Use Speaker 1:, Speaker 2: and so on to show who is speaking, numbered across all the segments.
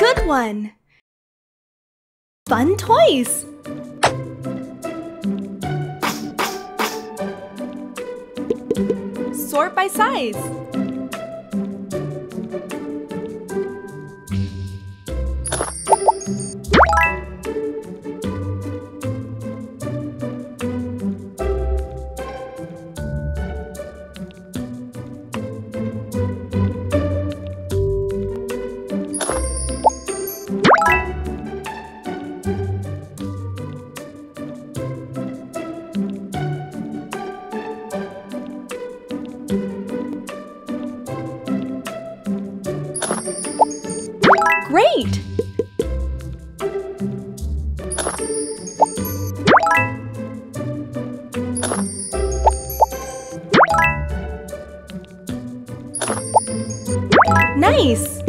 Speaker 1: Good one! Fun toys! Sort by size. Great! Nice!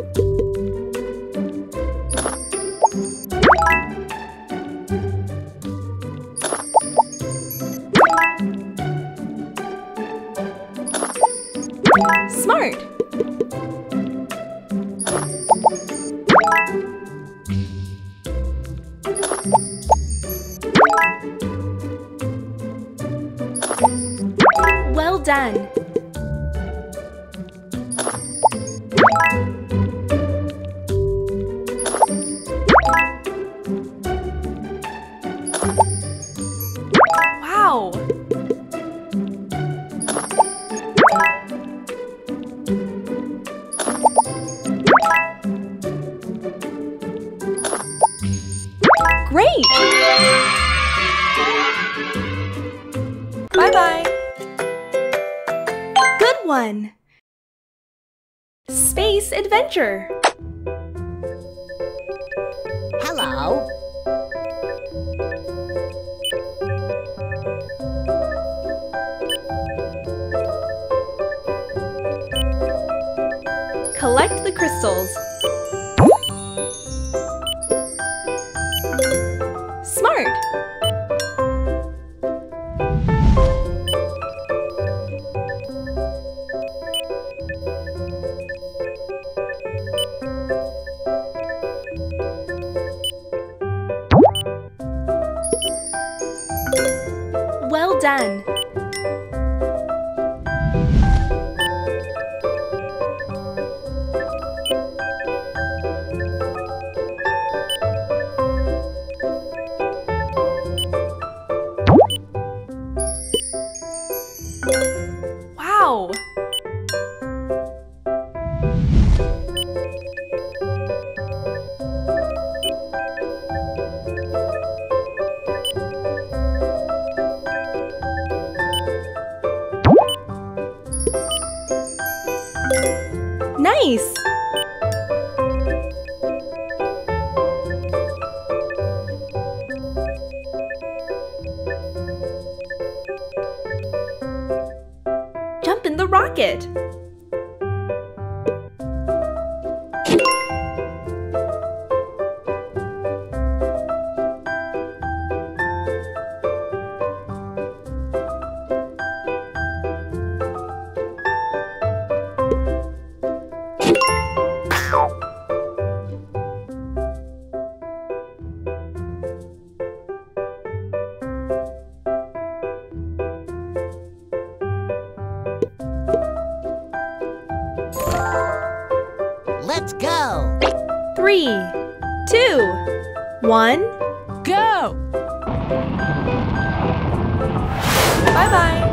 Speaker 1: Smart! Well done! Wow! Bye-bye! Good one! Space Adventure!
Speaker 2: Hello.
Speaker 1: Collect the crystals. Smart! Well Nice! Jump in the rocket!
Speaker 2: Let's go.
Speaker 1: Three, two, one,
Speaker 3: Go!
Speaker 1: bye bye!